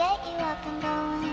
get you up and going.